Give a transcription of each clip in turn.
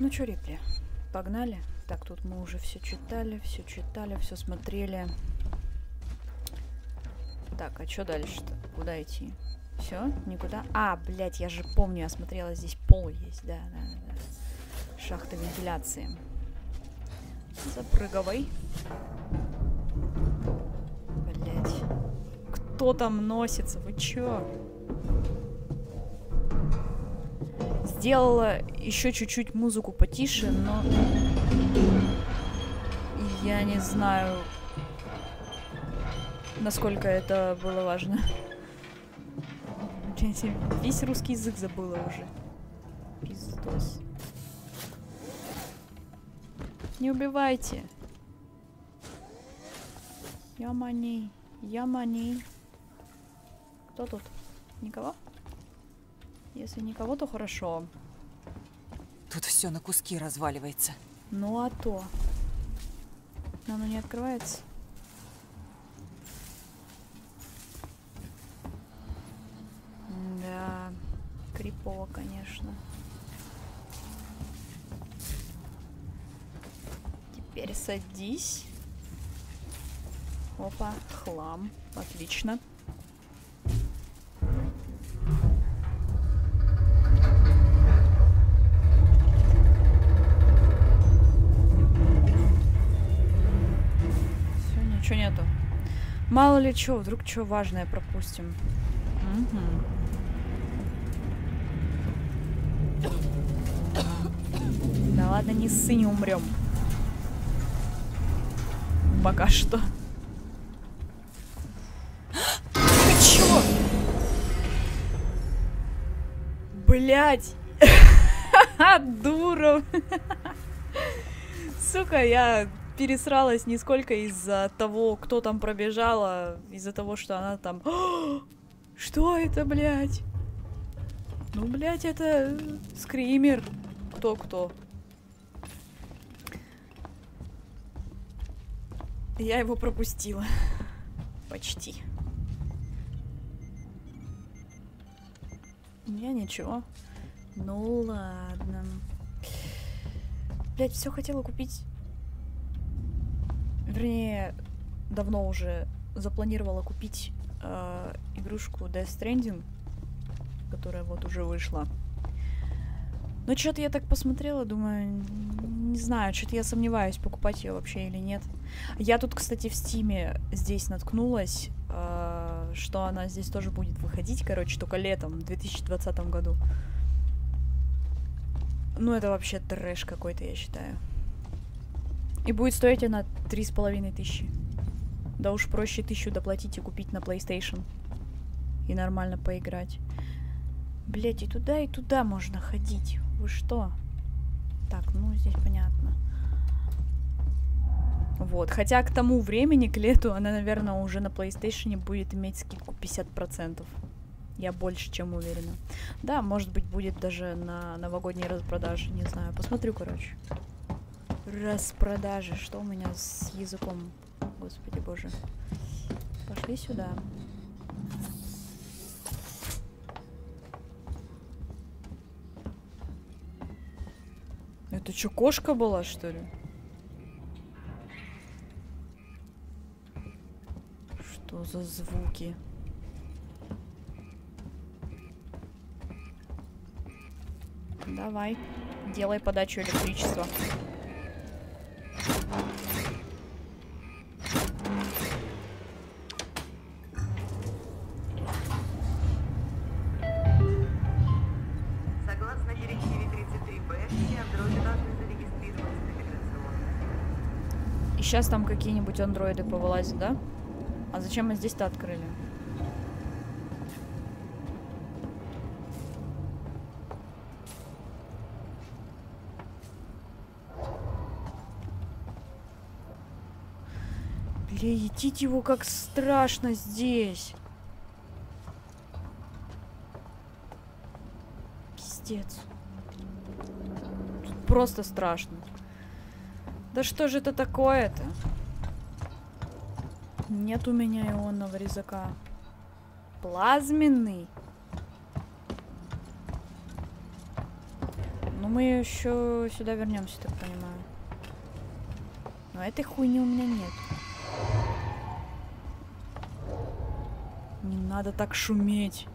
Ну что, Рипли, погнали? Так, тут мы уже все читали, все читали, все смотрели. Так, а что дальше-то? Куда идти? Все? Никуда? А, блядь, я же помню, я смотрела, здесь пол есть. Да, да. да. Шахта вентиляции. Запрыгивай. Блядь. Кто там носится? Вы чё? Сделала еще чуть-чуть музыку потише, но... Я не знаю, насколько это было важно. Весь русский язык забыла уже. Пиздос. Не убивайте. Я мани. Я мани. Кто тут? Никого? Если никого, то хорошо. Тут все на куски разваливается. Ну а то. Но оно не открывается. Да, крипово, конечно. Теперь садись. Опа, хлам. Отлично. Мало ли что, вдруг что важное пропустим. Угу. Да ладно, не ссы, не умрем. Пока что. Ты чё? Блять! Дура! Сука, я пересралась не сколько из-за того, кто там пробежала, из-за того, что она там... Что это, блядь? Ну, блядь, это скример. Кто-кто? Я его пропустила. Почти. Я ничего. Ну ладно. Блять, все хотела купить. Вернее, давно уже запланировала купить э, игрушку Death Stranding, которая вот уже вышла. Но что-то я так посмотрела, думаю, не знаю, что-то я сомневаюсь, покупать ее вообще или нет. Я тут, кстати, в Стиме здесь наткнулась, э, что она здесь тоже будет выходить, короче, только летом, в 2020 году. Ну, это вообще трэш какой-то, я считаю. И будет стоить она три с половиной тысячи. Да уж проще тысячу доплатить и купить на PlayStation. И нормально поиграть. Блять, и туда, и туда можно ходить. Вы что? Так, ну здесь понятно. Вот, хотя к тому времени, к лету, она, наверное, уже на PlayStation будет иметь скидку 50%. Я больше чем уверена. Да, может быть, будет даже на новогодней распродаже, не знаю. Посмотрю, короче. Распродажи. Что у меня с языком? Господи боже. Пошли сюда. Это что, кошка была, что ли? Что за звуки? Давай, делай подачу электричества. Сейчас там какие-нибудь андроиды повылазят, да? А зачем мы здесь-то открыли? Идите его как страшно здесь. Пиздец. Тут просто страшно. Да что же это такое-то? Нет у меня ионного резака. Плазменный? Ну, мы еще сюда вернемся, так понимаю. Но этой хуйни у меня нет. Не надо так шуметь.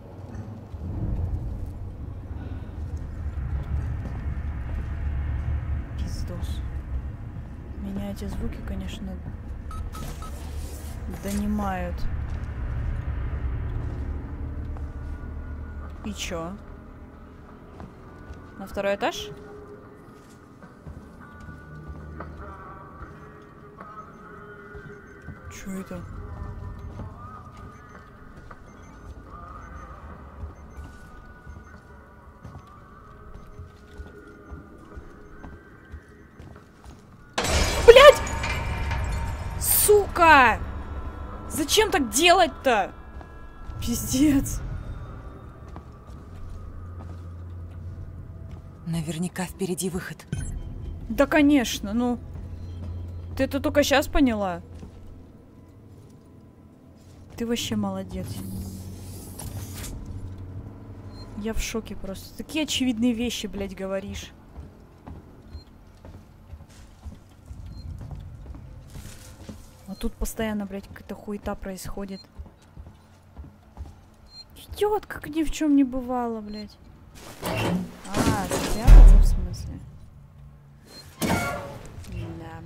Пиздос. Меня эти звуки, конечно, донимают. И чё? На второй этаж? Чё это? Зачем так делать-то? Пиздец. Наверняка впереди выход. Да, конечно, ну. Ты это только сейчас поняла? Ты вообще молодец. Я в шоке просто. Такие очевидные вещи, блядь, говоришь. Тут постоянно, блядь, какая-то хуета происходит. Идет, как ни в чем не бывало, блядь. А, спрятаться в смысле? Да.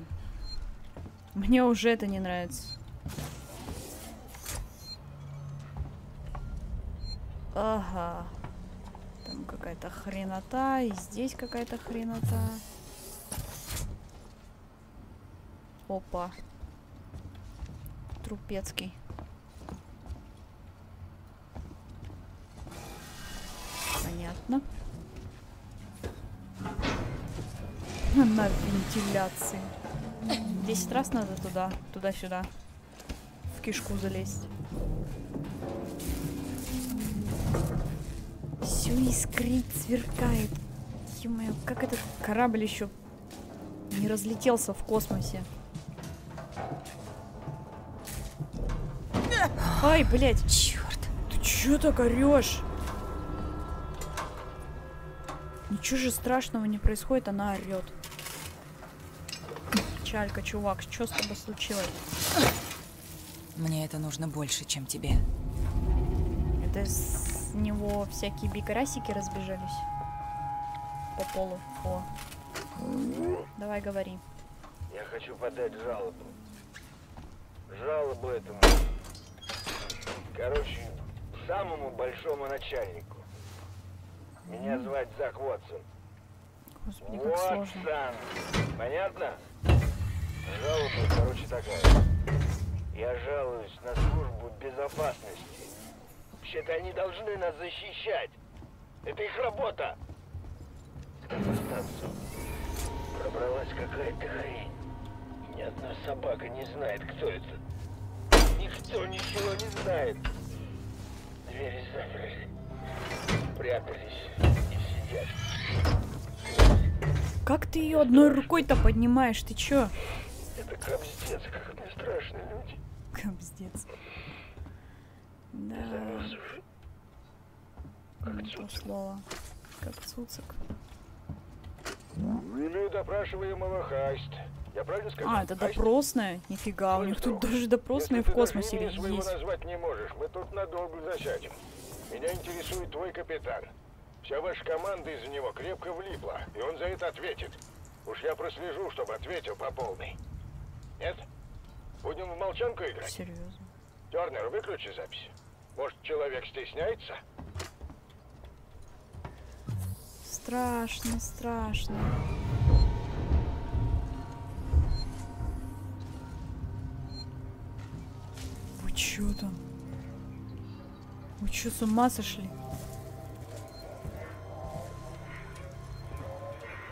Мне уже это не нравится. Ага. Там какая-то хренота, и здесь какая-то хренота. Опа. Трупецкий. Понятно. На вентиляции. Десять раз надо туда, туда-сюда. В кишку залезть. Все искрит, сверкает. ё как этот корабль еще не разлетелся в космосе. Ай, блядь. Черт. Ты чё так орешь? Ничего же страшного не происходит, она орет. Чалька, чувак, что с тобой случилось? Мне это нужно больше, чем тебе. Это с него всякие бикарасики разбежались по полу. О. Давай говори. Я хочу подать жалобу. Жалобу этому. Короче, самому большому начальнику. Меня звать Зак Уотсон. Господи, как сложно. Уотсон. Понятно? Жалоба, короче, такая. Я жалуюсь на службу безопасности. Вообще-то они должны нас защищать. Это их работа. На станцию пробралась какая-то хрень. Ни одна собака не знает, кто это. Никто ничего не знает. Двери заперли. Прятались и сидят. Как ты ее одной рукой-то поднимаешь? Ты чё? Это капздец, как мне страшно, люди. Капздец. Да. Как не то слово. Как цуцик. Имя допрашиваемого Хайст. А, это Хайст? допросная? Нифига, у них тут даже допросные в космосе есть. назвать не можешь, мы тут надолго засядем. Меня интересует твой капитан. Вся ваша команда из-за него крепко влипла, и он за это ответит. Уж я прослежу, чтобы ответил по полной. Нет? Будем в молчанку играть? Серьезно. Тернер, выключи запись. Может, человек стесняется? Страшно, страшно. Чё там? Вы чё, с ума сошли?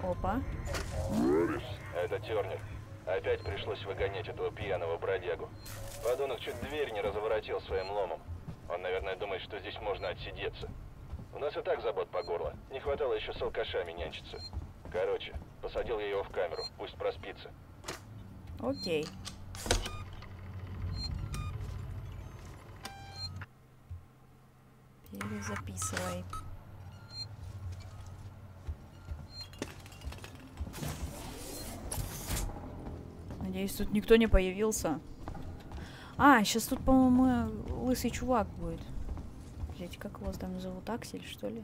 Опа. Это Тернер. Опять пришлось выгонять этого пьяного бродягу. Подонок чуть дверь не разворотил своим ломом. Он, наверное, думает, что здесь можно отсидеться. У нас и так забот по горло. Не хватало еще с алкашами нянчиться. Короче, посадил я его в камеру. Пусть проспится. Окей. Или записывай. Надеюсь, тут никто не появился. А, сейчас тут, по-моему, лысый чувак будет. Блять, как его там зовут? Аксель, что ли?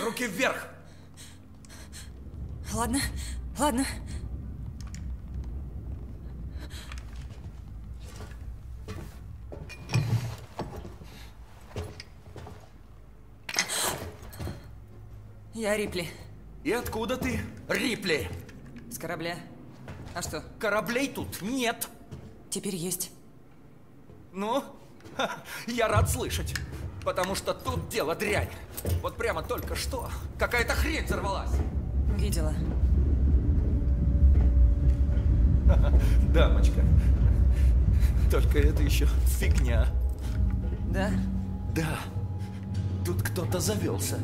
Руки вверх! Ладно ладно. Я Рипли. И откуда ты, Рипли? С корабля. А что, Кораблей тут нет. теперь есть? Ну, ха, я рад слышать. Потому что тут дело дрянь. Вот прямо только что какая-то хрень взорвалась. Видела. Дамочка. Только это еще фигня. Да? Да, тут кто-то завелся.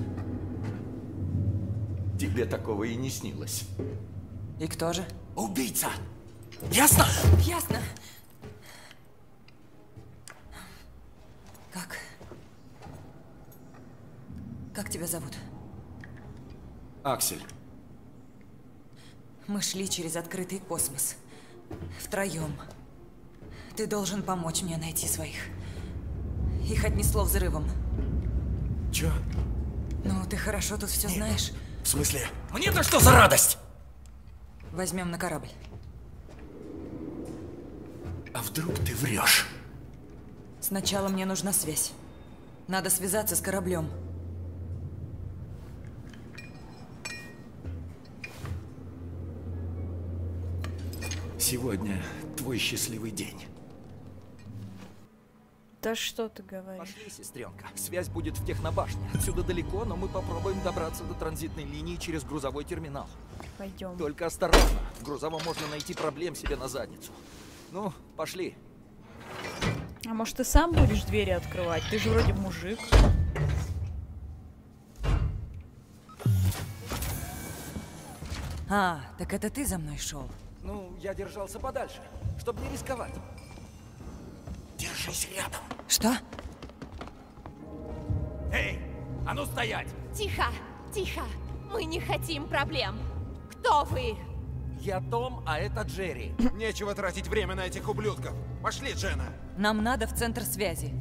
Тебе такого и не снилось. И кто же? Убийца! Ясно? Ясно. Как? Как тебя зовут? Аксель, Мы шли через открытый космос. Втроем. Ты должен помочь мне найти своих. Их отнесло взрывом. чё? Ну, ты хорошо тут все знаешь. В смысле? Мне-то что за радость? Возьмем на корабль. А вдруг ты врешь? Сначала мне нужна связь. Надо связаться с кораблем. Сегодня твой счастливый день. Да что ты говоришь? Пошли, сестренка. Связь будет в технобашне. Отсюда далеко, но мы попробуем добраться до транзитной линии через грузовой терминал. Пойдем. Только осторожно. В грузовом можно найти проблем себе на задницу. Ну, пошли. А может ты сам будешь двери открывать? Ты же вроде мужик. А, так это ты за мной шел. Ну, я держался подальше, чтобы не рисковать. Держись рядом. Что? Эй, а ну стоять! Тихо, тихо. Мы не хотим проблем. Кто вы? Я Том, а это Джерри. Нечего тратить время на этих ублюдков. Пошли, Джена. Нам надо в центр связи.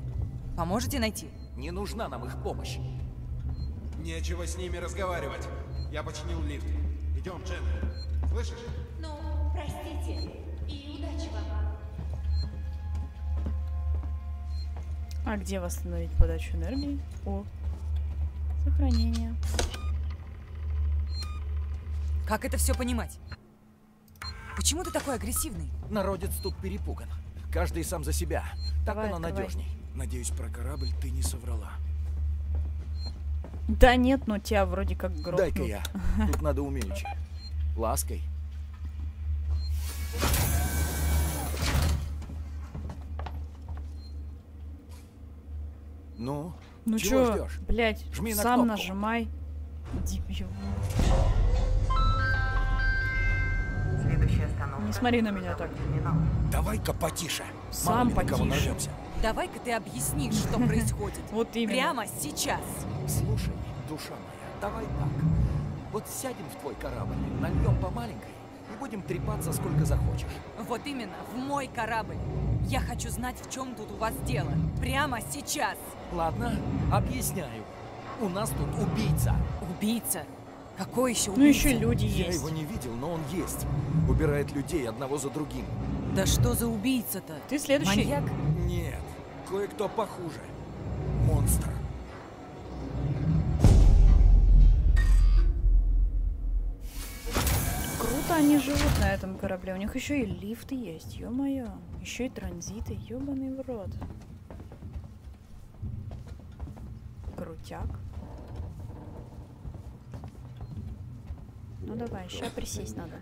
Поможете найти? Не нужна нам их помощь. Нечего с ними разговаривать. Я починил лифт. Идем, Джена. Слышишь? Простите. И удачи вам. А где восстановить подачу энергии? О, сохранение. Как это все понимать? Почему ты такой агрессивный? Народец тут перепуган. Каждый сам за себя. Так Давай, оно давай. надежней. Надеюсь, про корабль ты не соврала. Да нет, но тебя вроде как грохнут. Дай-ка я. Тут надо умеючи. Лаской. Ну, Ну чего чё, ждешь? блять, Жми на сам кнопку. нажимай. Дебил. Следующая остановка. Не смотри на меня так. Терминал. Давай-ка потише. Сам Мало потише. Давай-ка ты объяснишь, что происходит. Вот именно. Прямо сейчас. Слушай, душа моя, давай так. Вот сядем в твой корабль, нальем по маленькой и будем трепаться сколько захочешь. Вот именно, в мой корабль. Я хочу знать, в чем тут у вас дело. Прямо сейчас. Ладно, объясняю. У нас тут убийца. Убийца? Какой еще убийца? Ну еще люди Я есть. его не видел, но он есть. Убирает людей одного за другим. Да что за убийца-то? Ты следующий. Маньяк? Нет, кое-кто похуже. Монстр. Они живут на этом корабле. У них еще и лифты есть, ё-моё. Еще и транзиты, ёбаный в рот. Крутяк. Ну давай, ща присесть надо.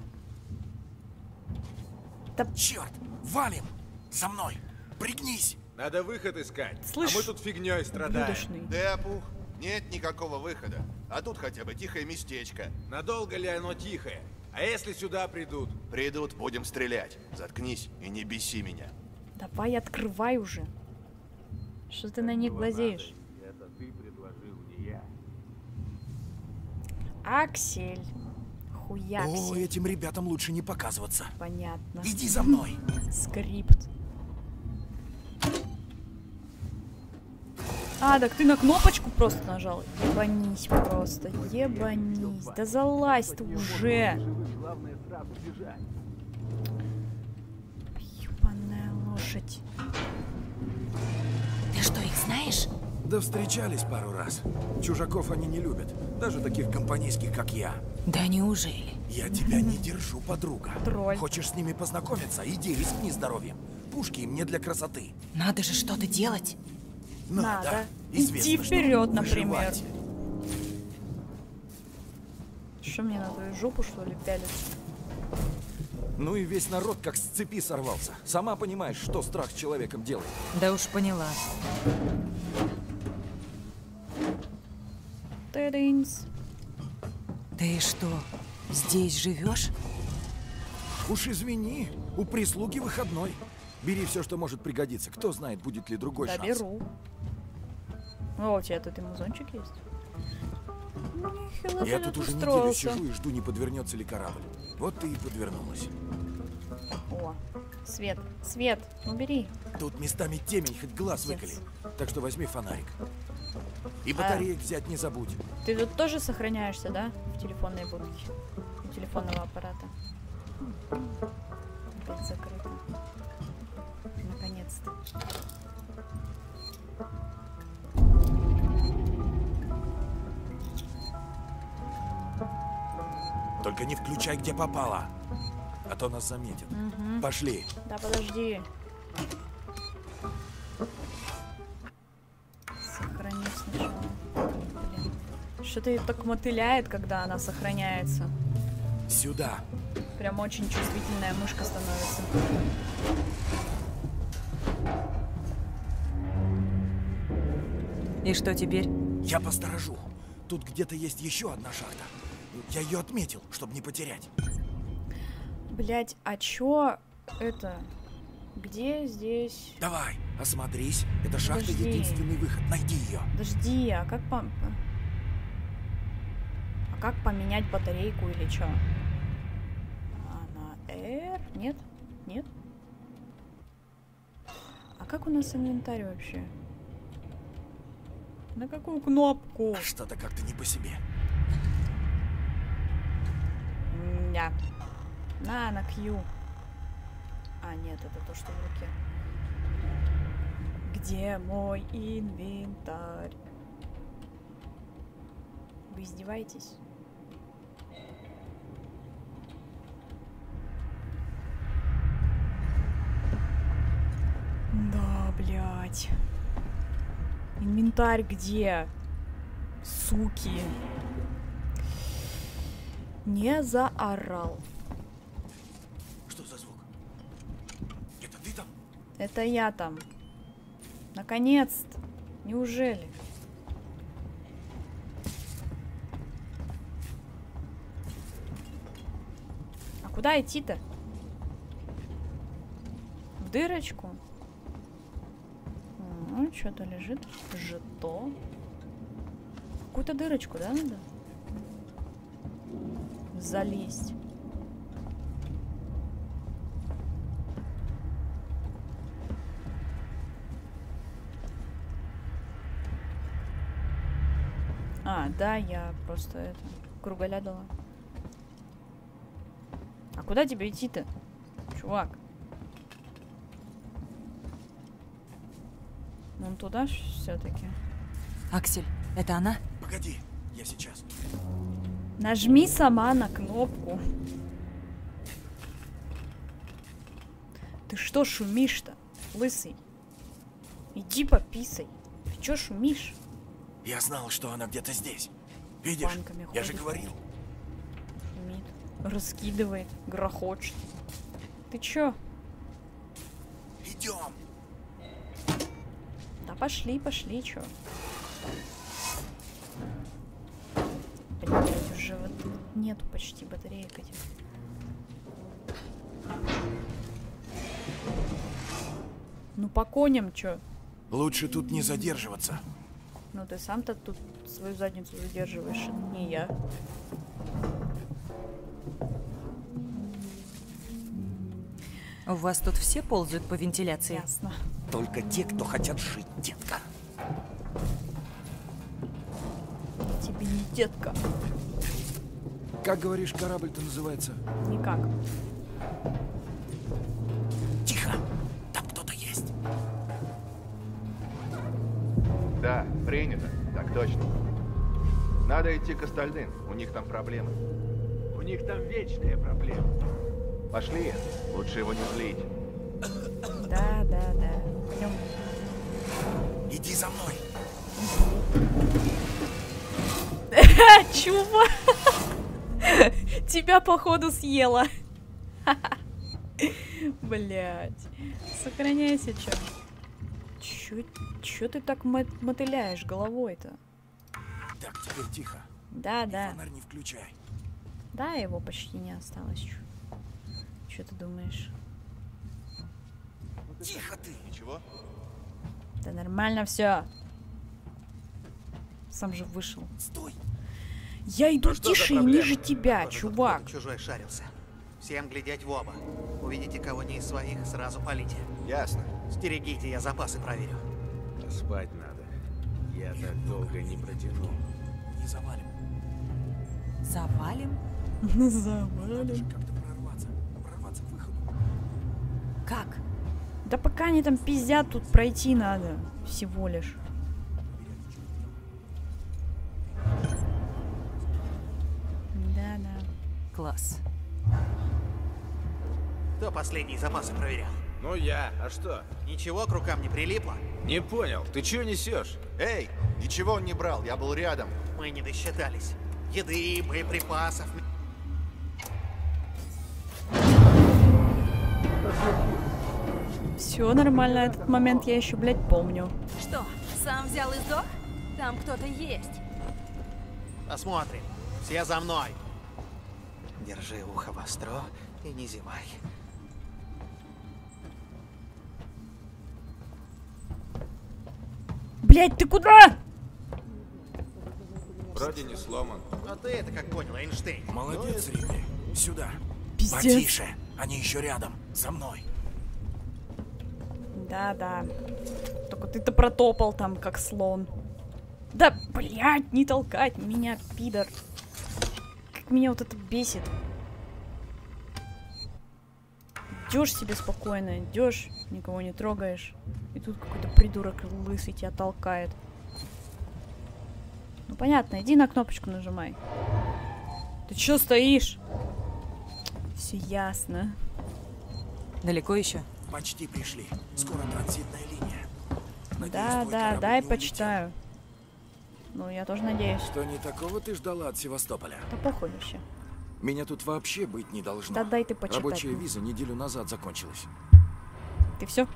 Да Черт! Валим! За мной! Пригнись! Надо выход искать. Слышь, а мы тут фигней страдаем. блюдошный. Да, Пух, нет никакого выхода. А тут хотя бы тихое местечко. Надолго ли оно тихое? А если сюда придут? Придут, будем стрелять. Заткнись и не беси меня. Давай, открывай уже. Что ты на них глазеешь? Это ты предложил, не я. Аксель. Хуяксель. О, этим ребятам лучше не показываться. Понятно. Иди за мной. Скрипт. А, так ты на кнопочку просто нажал. Ебанись просто, ебанись. Да залазь ты уже. Ебаная лошадь. Ты что, их знаешь? Да встречались пару раз. Чужаков они не любят. Даже таких компанейских, как я. Да неужели? Я тебя не держу, подруга. Тролль. Хочешь с ними познакомиться? Иди, рискни здоровьем. Пушки им не для красоты. Надо же что-то делать. Надо. Известно, Идти что вперед, например. Что мне на твою жопу, что ли, пялиться? Ну и весь народ как с цепи сорвался. Сама понимаешь, что страх с человеком делает. Да уж поняла. Тырынс. Ты что, здесь живешь? Уж извини, у прислуги выходной. Бери все, что может пригодиться. Кто знает, будет ли другой Да, шанс. беру. О, у тебя тут и музончик есть? Я тут уже неделю сижу и жду, не подвернется ли корабль. Вот ты и подвернулась. О, свет, свет, ну бери. Тут местами темень, хоть глаз Пиздец. выколи. Так что возьми фонарик. И А. батареек взять не забудь. Ты тут тоже сохраняешься, да? В телефонной будке. У телефонного аппарата. Опять закрыто. Наконец-то. Только не включай, где попало. А то нас заметят. Мгм. Пошли. Да подожди. Сохрани сначала. Блин. Что-то ее так мотыляет, когда она сохраняется. Сюда. Прям очень чувствительная мышка становится. И что теперь? Я посторожу. Тут где-то есть еще одна шахта. Я ее отметил, чтобы не потерять. Блять, а чё это? Где здесь? Давай, осмотрись. Это шахта Подожди. единственный выход. Найди ее. Подожди, а как пом... А как поменять батарейку или чё? А на R? Нет? Нет? А как у нас инвентарь вообще? На какую кнопку? Что-то как-то не по себе. Да. На, на Q. А, нет, это то, что в руке. Где мой инвентарь? Вы издеваетесь? Да, блядь. Инвентарь где? Суки. Не заорал. Что за звук? Это ты там? Это я там. Наконец-то. Неужели? А куда идти-то? В дырочку? Ну, что-то лежит. Жито. Какую-то дырочку, да, надо? Залезть. А, да, я просто это круголя дала. А куда тебе идти-то, чувак? Вон туда все-таки. Аксель, это она? Погоди, я сейчас. Нажми сама на кнопку. Ты что шумишь-то, лысый? Иди пописай. Ты чё шумишь? Я знал, что она где-то здесь. Видишь? Банками Я же говорил. Шумит, раскидывает, грохочет. Ты чё? Идем. Да пошли, пошли, чё? Блять, уже вот нету почти батареек этих. Ну по коням чё? Лучше тут не задерживаться. Ну ты сам-то тут свою задницу задерживаешь, не я. У вас тут все ползают по вентиляции? Ясно. Только те, кто хотят жить, детка. Тебе не детка. Как говоришь, корабль-то называется? Никак. Тихо! Там кто-то есть. Да, принято. Так точно. Надо идти к остальным. У них там проблемы. У них там вечные проблемы. Пошли. Лучше его не злить. Да, да, да. Пойдем. Иди за мной. Чувак! Тебя, походу, съела. Блять. Сохраняйся, чё. Чё, чё ты так мо- мотыляешь головой-то? Так, теперь тихо. Да, да. Фонарь не включай. Да, его почти не осталось. Чё, чё ты думаешь? Тихо ты! Ничего? Да нормально все. Сам же вышел. Стой! Я иду Ну тише и ниже тебя, тут чувак. кто-то чужой шарился. Всем глядеть в оба. Увидите кого не из своих, сразу полите. Ясно. Стерегите, я запасы проверю. Спать надо. Я так долго не протяну. Не завалим. Завалим? Завалим. как-то прорваться. Прорваться к выходу. Как? Да пока они там пиздят, тут пройти надо. Всего лишь. Последние запасы проверял? Ну я, а что? Ничего к рукам не прилипло? Не понял, ты чего несешь? Эй, ничего он не брал, я был рядом. Мы не досчитались. Еды, боеприпасов. Все нормально, этот момент я еще, блядь, помню. Что, сам взял и сдох? Там кто-то есть. Посмотрим. Все за мной. Держи ухо востро и не зевай. Блядь, ты куда? Вроде не сломан. А ты это как понял, Эйнштейн? Молодец, Рипли. Сюда. Пиздец. Потише. Они еще рядом. За мной. Да, да. Только ты-то протопал там, как слон. Да, блядь, не толкать меня, пидор. Как меня вот это бесит. Идешь себе спокойно, идешь, никого не трогаешь. И тут какой-то придурок лысый тебя толкает. Ну понятно, иди на кнопочку нажимай. Ты чё стоишь? Все ясно. Далеко еще? Почти пришли. Скоро транзитная линия. Надеюсь, Да, да, дай почитаю. Ну, я тоже надеюсь. Что не такого ты ждала от Севастополя? Да похуй вообще. Меня тут вообще быть не должно. Да дай ты почитать. Рабочая виза неделю назад закончилась. Ты все?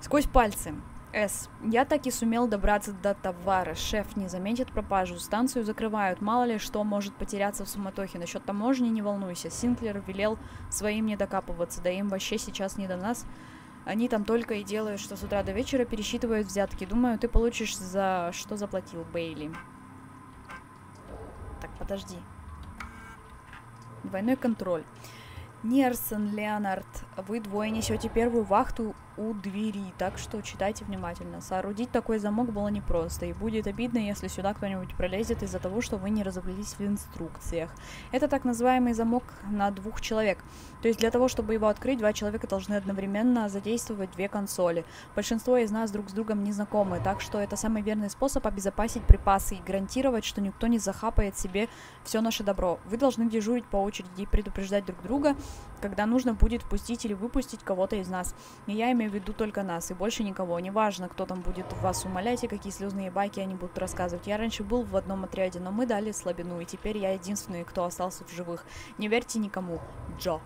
Сквозь пальцы. С. Я так и сумел добраться до товара. Шеф не заметит пропажу. Станцию закрывают. Мало ли что может потеряться в суматохе. Насчет таможни не волнуйся. Синклер велел своим не докапываться. Да им вообще сейчас не до нас. Они там только и делают, что с утра до вечера пересчитывают взятки. Думаю, ты получишь за что заплатил Бейли. Так, подожди. Двойной контроль. Нерсон, Леонард, вы двое несете первую вахту у двери, так что читайте внимательно. Соорудить такой замок было непросто, и будет обидно, если сюда кто-нибудь пролезет из-за того, что вы не разобрались в инструкциях. Это так называемый замок на двух человек. То есть для того, чтобы его открыть, два человека должны одновременно задействовать две консоли. Большинство из нас друг с другом не знакомы, так что это самый верный способ обезопасить припасы и гарантировать, что никто не захапает себе все наше добро. Вы должны дежурить по очереди и предупреждать друг друга, когда нужно будет впустить или выпустить кого-то из нас. И я имею в виду только нас, и больше никого. Неважно, кто там будет вас умолять и какие слезные байки они будут рассказывать. Я раньше был в одном отряде, но мы дали слабину, и теперь я единственный, кто остался в живых. Не верьте никому. Джо.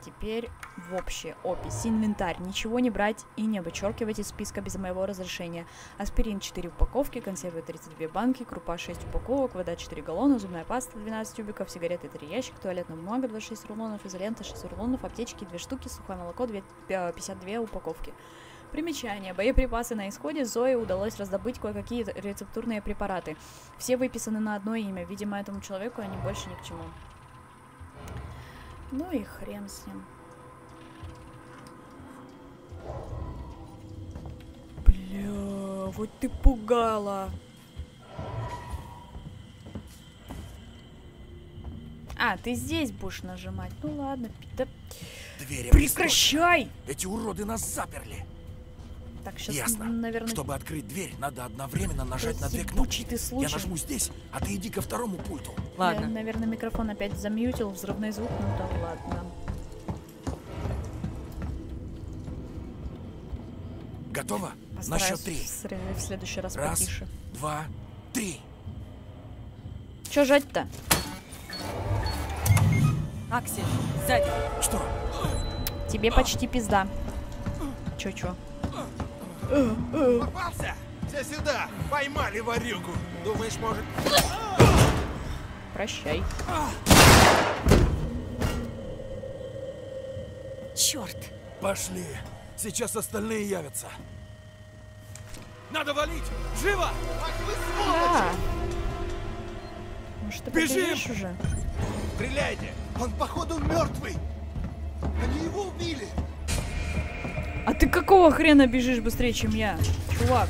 Теперь в общее опись. Инвентарь. Ничего не брать и не вычеркивать из списка без моего разрешения. Аспирин 4 упаковки, консервы 32 банки, крупа 6 упаковок, вода 4 галлона, зубная паста 12 тюбиков, сигареты 3 ящика, туалетная бумага 26 рулонов, изолента 6 рулонов, аптечки 2 штуки, сухое молоко 2, э, 52 упаковки. Примечание. Боеприпасы на исходе. Зое удалось раздобыть кое-какие рецептурные препараты. Все выписаны на одно имя. Видимо, этому человеку они больше ни к чему. Ну и хрен с ним. Бля, вот ты пугала. А, ты здесь будешь нажимать. Ну ладно, да Двери прекращай! Эти уроды нас заперли. Так, сейчас, Ясно. наверное, Чтобы открыть дверь, надо одновременно нажать на две кнопки. ты Я случай. нажму здесь, а ты иди ко второму пульту. Я, наверное, микрофон опять замьютил, взрывной звук, ну да ладно. Готово? На счет три. в следующий раз Раз, потише. два, три. Чё жать-то? Аксель, сзади. Что? Тебе почти пизда. Чё-чё? Попался! Все сюда! Поймали ворюгу! Думаешь, может... Прощай. Черт! Пошли. Сейчас остальные явятся. Надо валить! Живо! Ах вы Да. Может, ты Бежим! уже? Стреляйте! Он, походу, мертвый! Они его убили! А ты какого хрена бежишь быстрее, чем я? Чувак.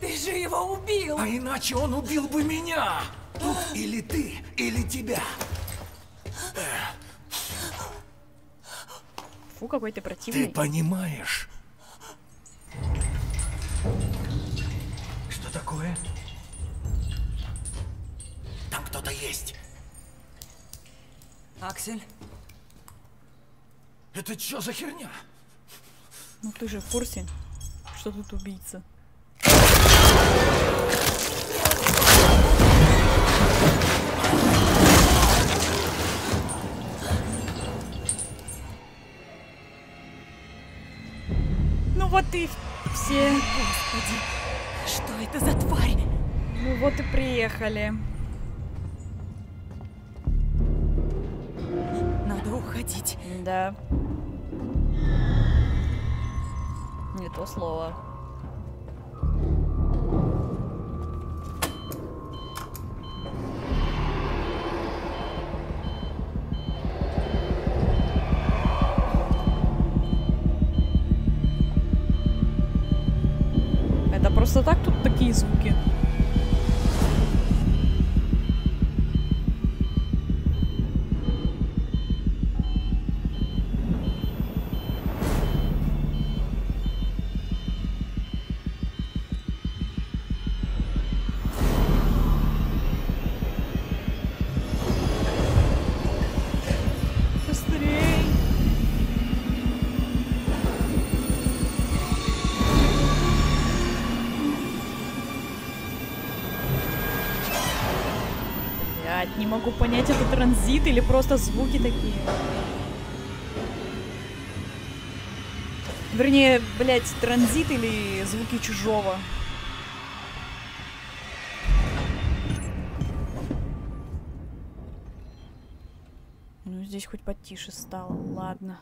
Ты же его убил! А иначе он убил бы меня. Тут или ты, или тебя. Фу, какой ты Ты противный. понимаешь? Что такое? Там кто-то есть. Аксель, Это что за херня? Ну ты же в курсе, что тут убийца. Ну вот и все. Господи, что это за тварь? Ну вот и приехали. Надо уходить. Да. То слово. Понять, это транзит или просто звуки такие. Вернее, блядь, транзит или звуки чужого. Ну, здесь хоть потише стало, ладно.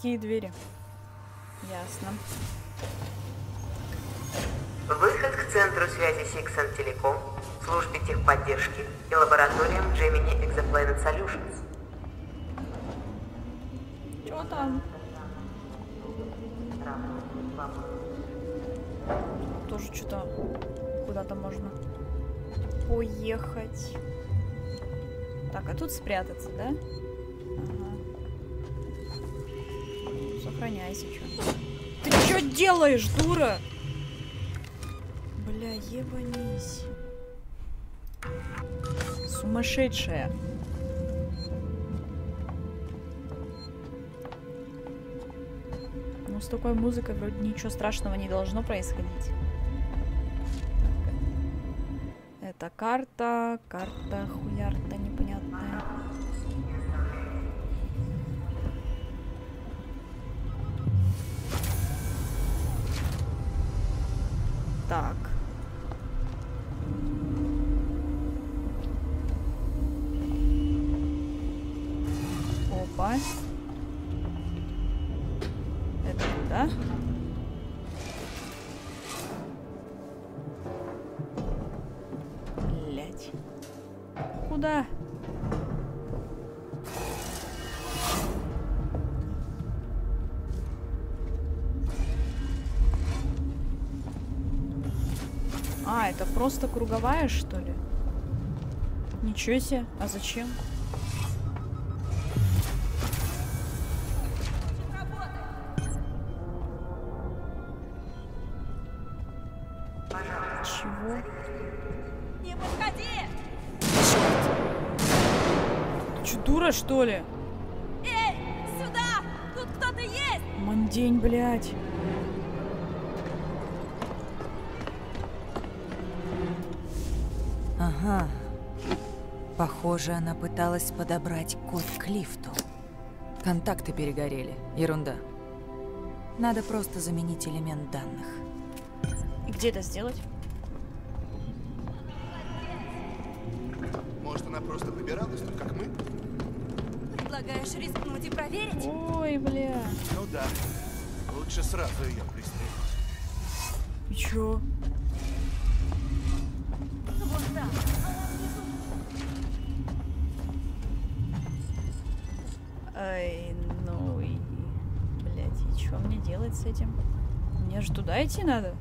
Какие двери? Ясно. Выход к центру связи Сиксон Телеком, службе техподдержки и лабораториям Gemini Exoplanet Solutions. Чё там? Тоже что-то куда-то можно поехать. Так, а тут спрятаться, да? Ага. Сохраняйся, чё. Ты чё делаешь, дура? Бля, ебанись. Ну, с такой музыкой вроде ничего страшного не должно происходить. Это карта, карта хуярта непонятная. Опа. Это куда? Блять. Куда? А, это просто круговая, что ли? Ничего себе. А зачем? Что ли? Эй, сюда! Тут кто-то есть! Мандень, блядь. Ага. Похоже, она пыталась подобрать код к лифту. Контакты перегорели. Ерунда. Надо просто заменить элемент данных. И где это сделать? Да. Лучше сразу ее пристрелить. И чё? Вот. Ай, ну и... Блядь, и чё мне делать с этим? Мне же туда идти надо.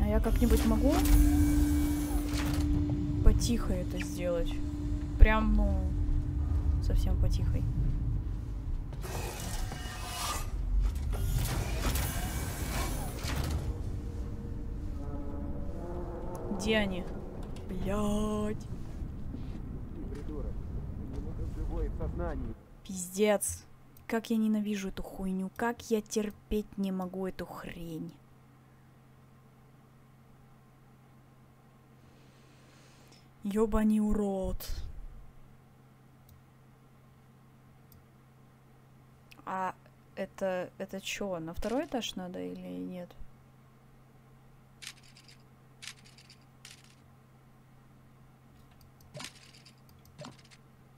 А я как-нибудь могу потихо это сделать? Прям, ну, совсем потихой. Где они? Блядь. Пиздец. Как я ненавижу эту хуйню. Как я терпеть не могу эту хрень. Ёбаный урод. А это, это чё, на второй этаж надо или нет?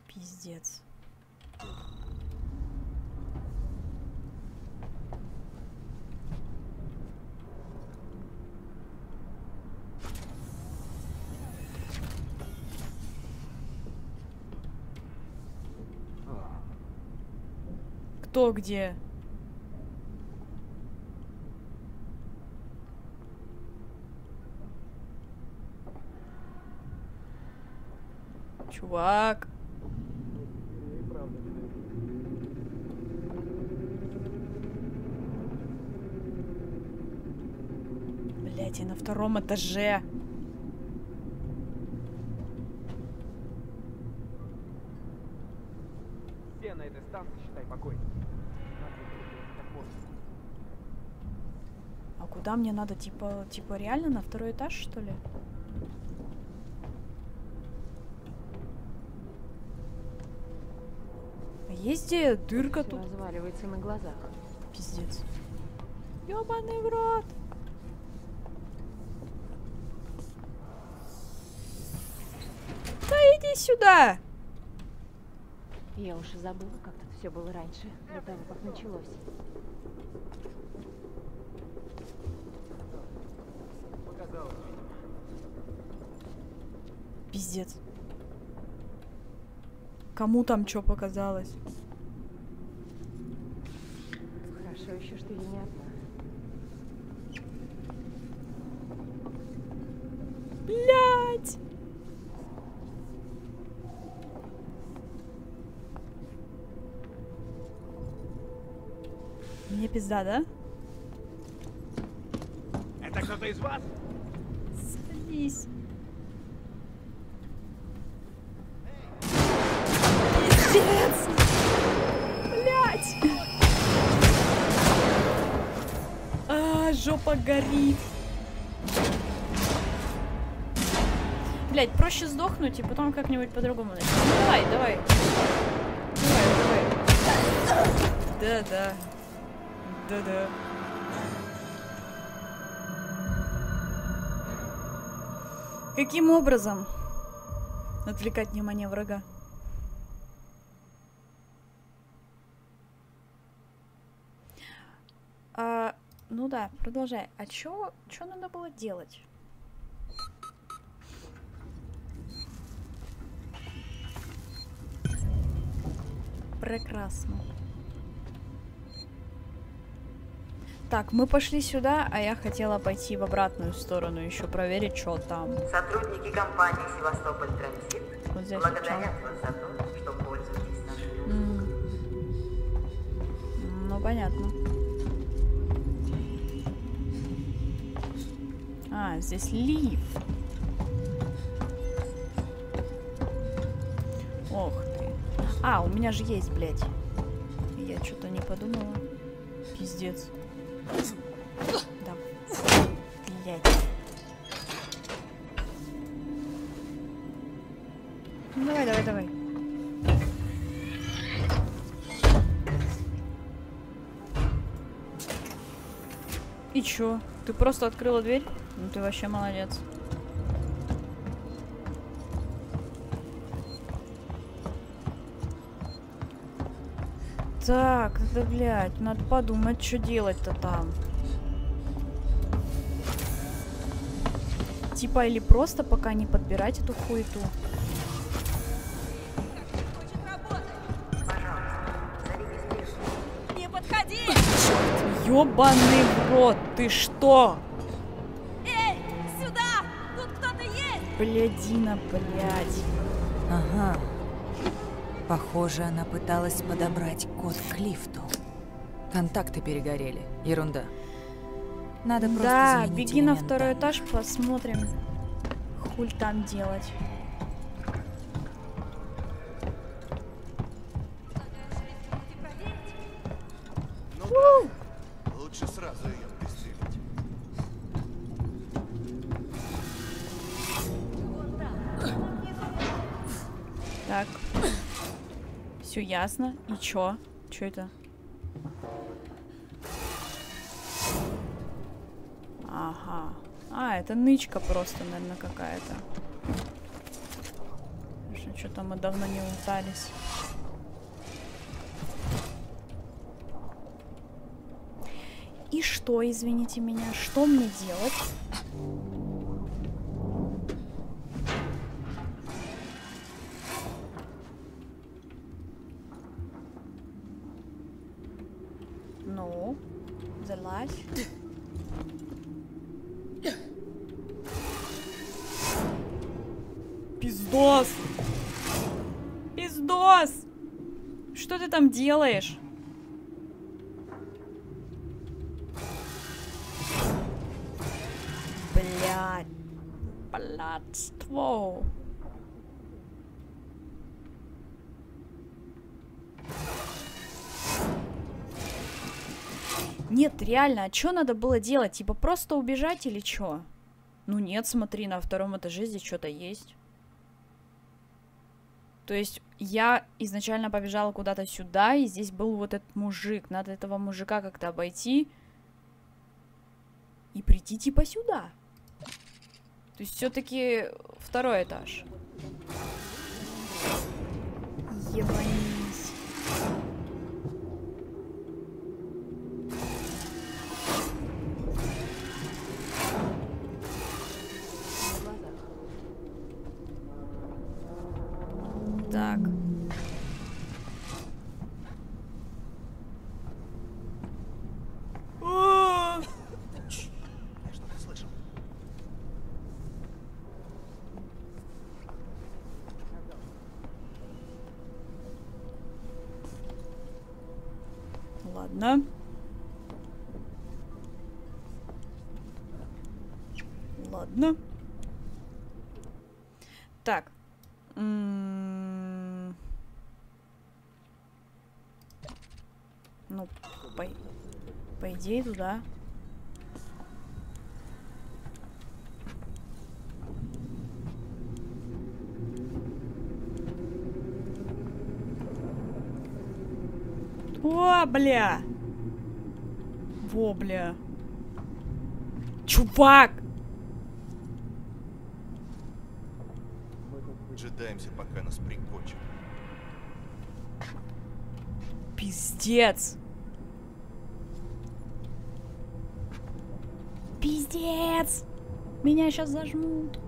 Пиздец. Кто где? Чувак. Блять, я на втором этаже. Все на этой станции, считай, покойники. Надо выпрыгивать как можно. А куда мне надо? Типа, типа реально на второй этаж, что ли? А Есть где дырка Всё тут? разваливается на глазах. Пиздец. Ёбаный в рот. Да иди сюда! Я уж и забыла, как тут все было раньше, до того, как началось. Показалось, видимо. Пиздец. Кому там что показалось? Хорошо еще, что я не одна. Блять! Мне пизда, да? Это кто-то из вас? здесь. Пиздец! Блять! А, жопа горит. Блять, проще сдохнуть и потом как-нибудь по-другому. Ну, давай, давай. Давай, давай. Да-да. Да-да. Каким образом отвлекать внимание врага? А, ну да, продолжай. А чё, чё надо было делать? Прекрасно. Так, мы пошли сюда, а я хотела пойти в обратную сторону, еще проверить, что там. Сотрудники компании Севастополь Транзит Вот здесь благодарят вас за то, что пользуетесь нашей М. Ну, понятно. А, здесь лифт. Ох ты. А, у меня же есть, блядь. Я что-то не подумала. Пиздец. Да. Блядь. Ну, давай, давай, давай. И чё? Ты просто открыла дверь? Ну ты вообще молодец. Так, да, блядь, надо подумать, что делать-то там. Типа, или просто пока не подбирать эту хуету. Не подходи! Ёбаный в рот, ты что? Эй, сюда! Тут кто-то есть! Блядина, блядь. Ага. Похоже, она пыталась подобрать код к лифту. Контакты перегорели. Ерунда. Надо просто Да, беги на второй этаж, посмотрим, хуль там делать. Ну да. Лучше сразу ее пристрелить. Так. Все ясно. И чё? Чё это? Ага. А, это нычка просто, наверное, какая-то. Что-то мы давно не лутались. И что, извините меня, что мне делать? Делаешь? Блядь. Блядство. Нет, реально, а что надо было делать? Типа просто убежать или что? Ну нет, смотри, на втором этаже здесь что-то есть. То есть я изначально побежала куда-то сюда, и здесь был вот этот мужик. Надо этого мужика как-то обойти и прийти типа сюда. То есть все-таки второй этаж. Ебанись. Так. идеи туда. О, бля! Во, бля. Чувак! Дожидаемся, пока нас прикончат. Пиздец! Меня сейчас зажмут.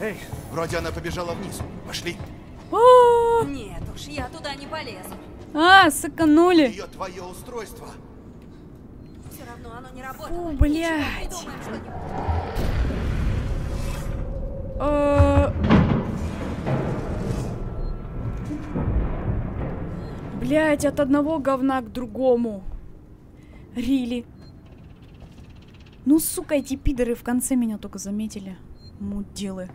Эй, вроде она побежала вниз. Пошли. Нет уж, я туда не полезу. А, сэканули. Ее твое устройство. Все равно оно не работает. Фу, блядь. Блять, от одного говна к другому. Рили. Ну, сука, эти пидоры в конце меня только заметили. Муделы.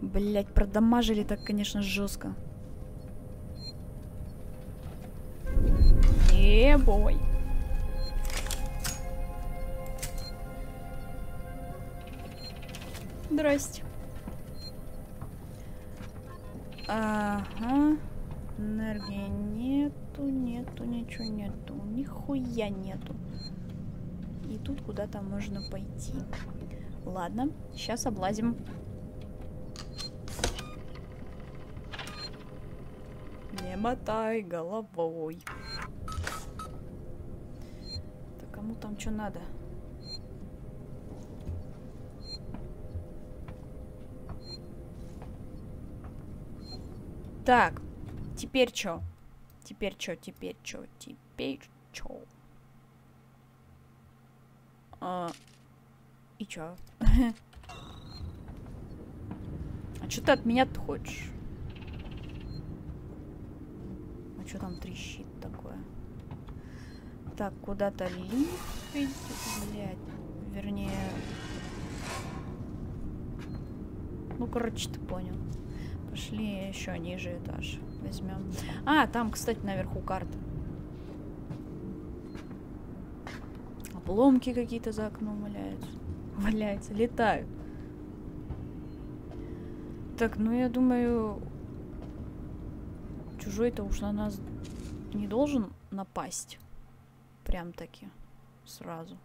Блять, продамажили так, конечно, жестко. Ебой. Здрасте. Ага. Энергии нету, нету, ничего нету. Нихуя нету. И тут куда-то можно пойти. Ладно, сейчас облазим. Не мотай головой. Так, кому там что надо? Так, теперь что? Теперь что? Теперь что? Теперь что? А, и чё? А что ты от меня -то хочешь? А что там трещит такое? Так, куда-то лифт блядь. Вернее... Ну, короче, ты понял. Пошли еще ниже этаж. Возьмем. А, там, кстати, наверху карта. Обломки какие-то за окном валяются. Валяются, летают. Так, ну я думаю, чужой-то уж на нас не должен напасть. Прям таки. Сразу.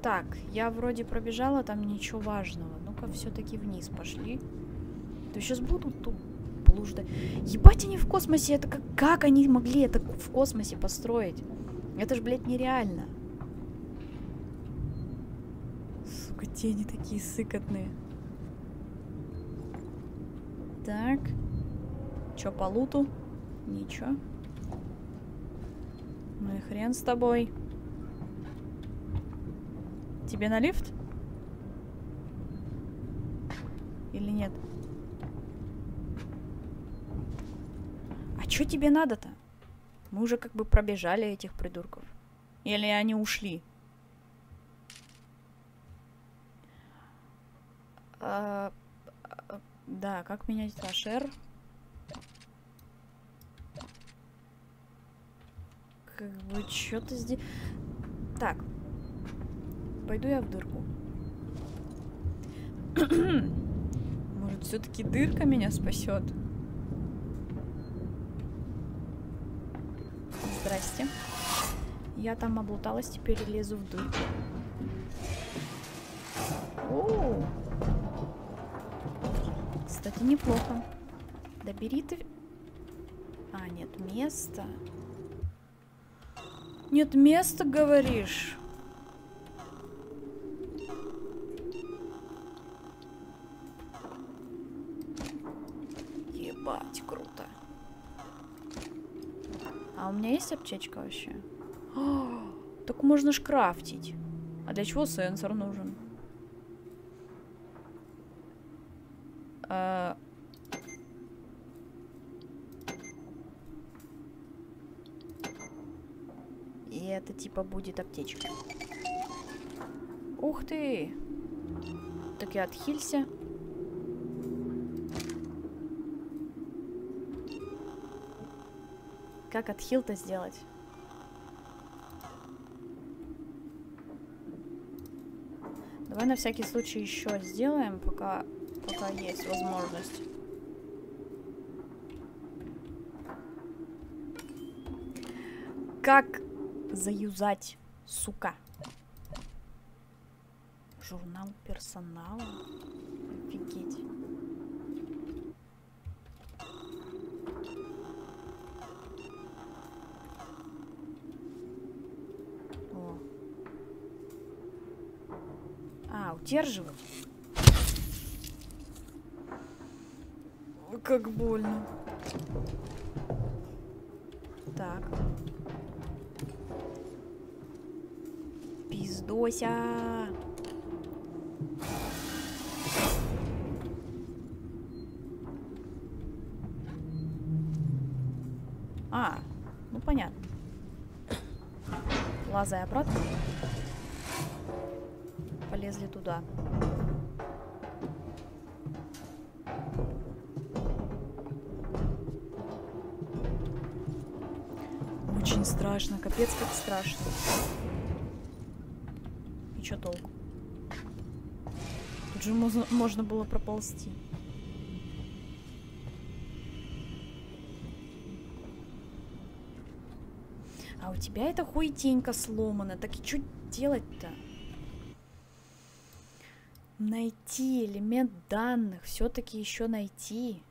Так, я вроде пробежала, там ничего важного. Ну-ка, все-таки вниз пошли. То сейчас будут тут блуждать. Ебать, они в космосе, это как, как они могли это в космосе построить? Это ж, блядь, нереально. Сука, тени такие сыкотные. Так. Чё по луту? Ничего. Ну и хрен с тобой. Тебе на лифт? Или нет? А что тебе надо-то? Мы уже как бы пробежали этих придурков. Или они ушли? А, да, как менять фашер? Как бы что-то здесь... Так, Пойду я в дырку. Может, все-таки дырка меня спасет? Здрасте. Я там облуталась, теперь лезу в дырку. О! Кстати, неплохо. Добери ты... А, нет места. Нет места, говоришь? Ебать, круто. А у меня есть аптечка вообще? Так можно ж крафтить. А для чего сенсор нужен? А... И это типа будет аптечка. Ух ты! Так и отхилься. Как отхил-то сделать? Давай на всякий случай еще сделаем, пока, пока есть возможность. Как заюзать, сука? Журнал персонала? Офигеть. А, удерживать. Ой, Как больно. Так. Пиздося. А, ну понятно. Лазай обратно. Полезли туда. Страшно, капец как страшно. И чё толку? Тут же можно, можно было проползти. А у тебя эта хуетенька сломана. Так и что делать-то? Найти элемент данных. Все-таки еще найти.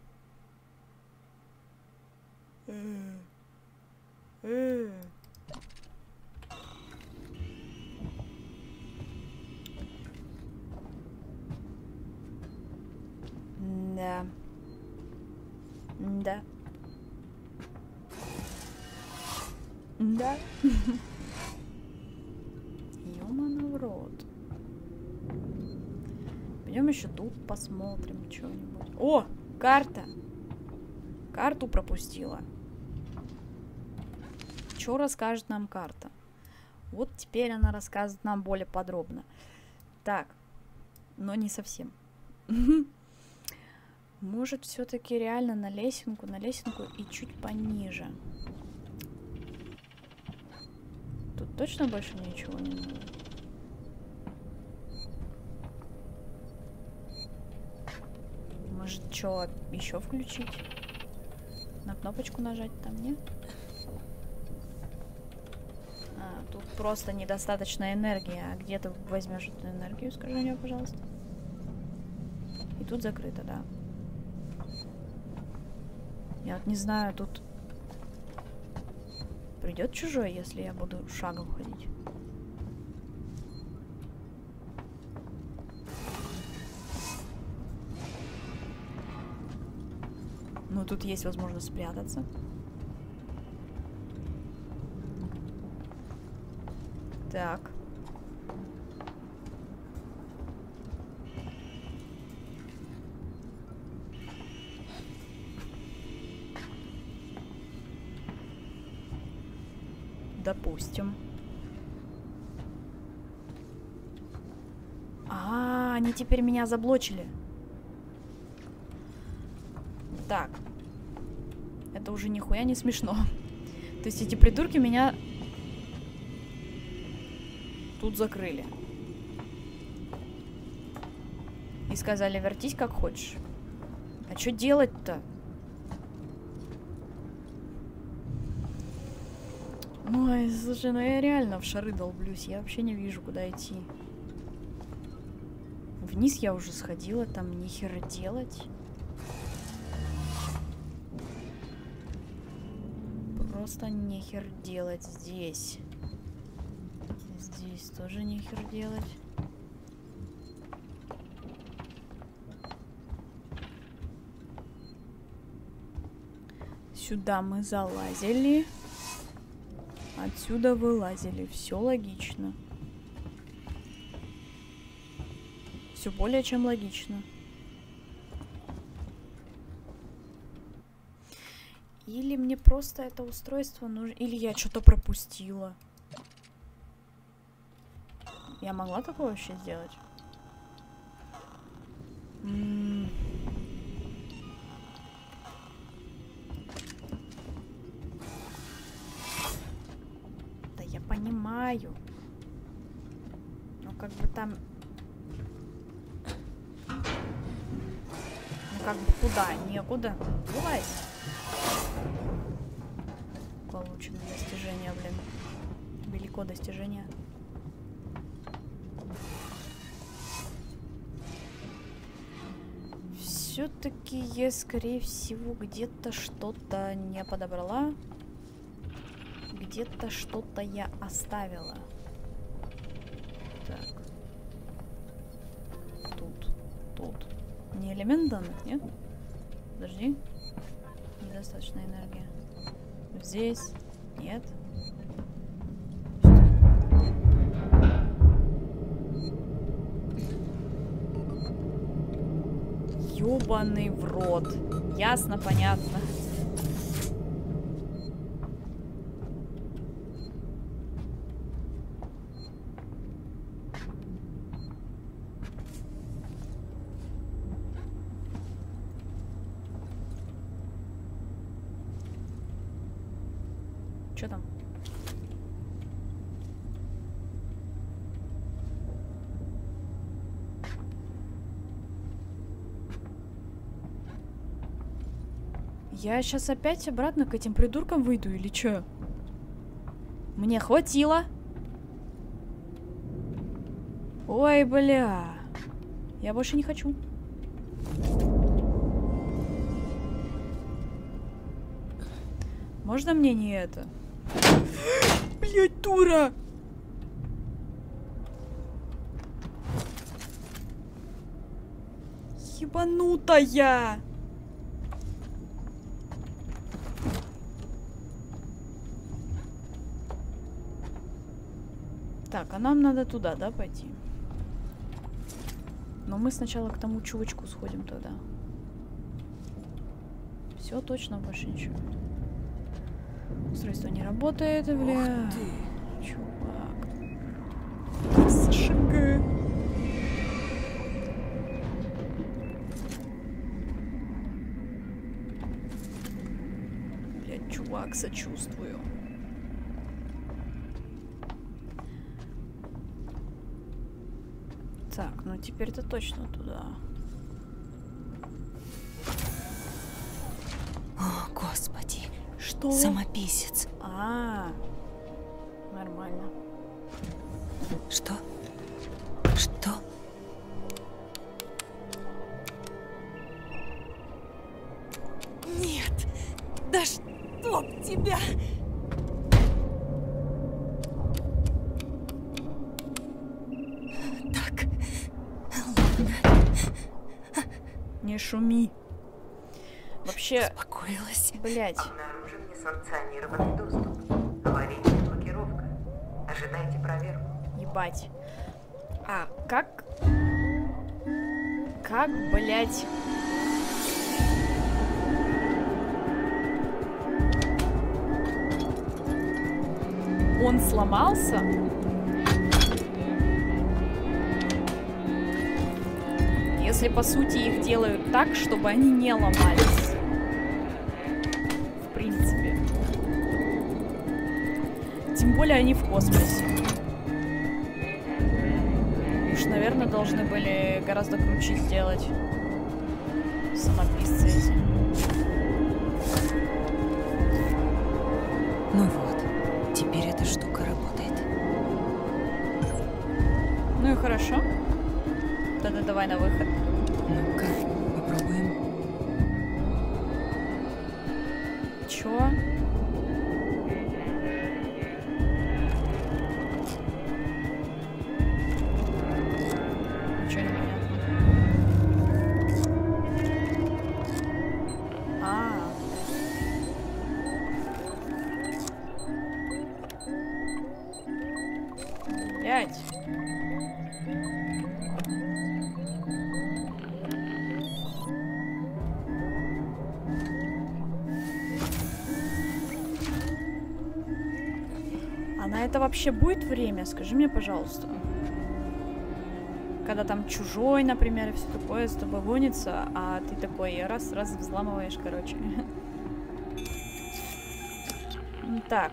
Да. Да. Да. Ёмана в рот. Пойдем еще тут посмотрим что-нибудь. О, карта. Карту пропустила. Что расскажет нам карта? Вот теперь она рассказывает нам более подробно. Так, но не совсем. Может, все-таки реально на лесенку, на лесенку и чуть пониже. Тут точно больше ничего не надо? Может, что еще включить? На кнопочку нажать там, нет тут просто недостаточно энергии. А где ты возьмешь эту энергию, скажи мне, пожалуйста. И тут закрыто, да. Я вот не знаю, тут придет чужой, если я буду шагом ходить. Ну, тут есть возможность спрятаться. Так. Допустим. А, они теперь меня заблочили. Так. Это уже нихуя не смешно. То есть эти придурки меня тут закрыли. И сказали, вертись как хочешь. А что делать-то? Ой, слушай, ну я реально в шары долблюсь. Я вообще не вижу, куда идти. Вниз я уже сходила, там нихера делать. Просто нехер делать здесь. Здесь тоже нехер делать. Сюда мы залазили. Отсюда вылазили. Все логично. Все более чем логично. Или мне просто это устройство нужно... Или я что-то пропустила. Я могла такое вообще сделать? М. Да я понимаю. Ну как бы там... Ну как бы куда? Некуда. Вылазь. Все-таки скорее всего, где-то что-то не подобрала. Где-то что-то я оставила. Так. Тут. Тут. Не элемент данных, нет? Подожди. Недостаточно энергии. Здесь. Нет. Ёбаный в рот. Ясно, понятно. Чё там? Я сейчас опять обратно к этим придуркам выйду или чё? Мне хватило. Ой, бля. Я больше не хочу. Можно мне не это? Блять, дура! Ебанутая! Так, а нам надо туда, да, пойти? Но мы сначала к тому чувачку сходим тогда. Все точно, больше ничего. Устройство не работает, бля. Чувак. СШГ. Блять, чувак, сочувствую. Ну теперь-то точно туда. О, господи. Что? Самописец. А, нормально. Что? Что? Нет! Да чтоб тебя! Не шуми. Вообще, Успокоилась. блять. Обнаружен несанкционированный доступ. Аварийная блокировка. Ожидайте проверку. Ебать. А, как... Как, блять... Он сломался? Если, по сути, их делают так, чтобы они не ломались. В принципе. Тем более они в космосе. Уж, наверное, должны были гораздо круче сделать. Самописцы эти. Ну вот, теперь эта штука работает. Ну и хорошо. Тогда давай на выход. А на это вообще будет время? Скажи мне, пожалуйста. Когда там чужой, например, и все такое с тобой гонится, а ты такой раз-раз взламываешь, короче. Так.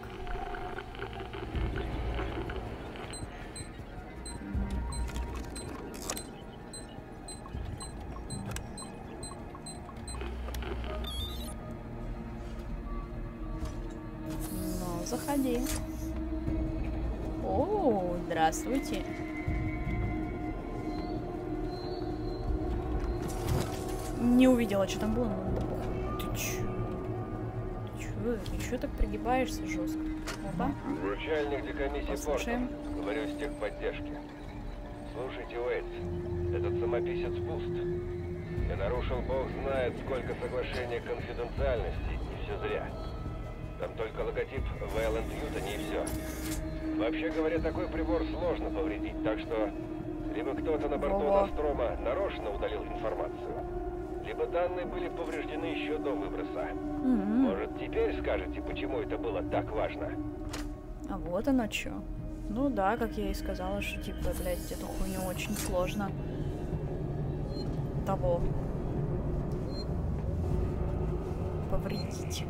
Здравствуйте. Не увидела, что там было, но чё? Ты чё? Ты чё так пригибаешься жестко? Опа. Начальник декомиссии Послушаем. Портов. Говорю с техподдержки. Слушайте, Уэйтс, этот самописец пуст. Я нарушил бог знает сколько соглашений конфиденциальности, и все зря. Там только логотип Вайланд Ньютоне и все. Вообще говоря, такой прибор сложно повредить, так что либо кто-то на борту Ого. Настрома нарочно удалил информацию, либо данные были повреждены еще до выброса. М. Может, теперь скажете, почему это было так важно? А вот оно чё. Ну да, как я и сказала, что типа, блядь, эту хуйню очень сложно того повредить.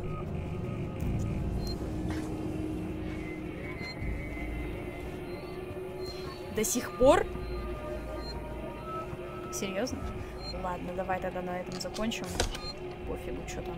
До сих пор? Серьезно? Ладно, давай тогда на этом закончим. Пофигу, что там.